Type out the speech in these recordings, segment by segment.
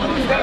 아,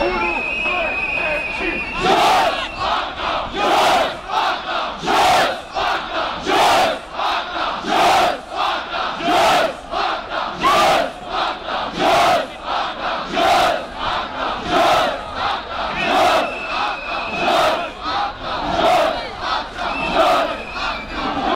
Uno.